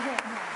Yeah.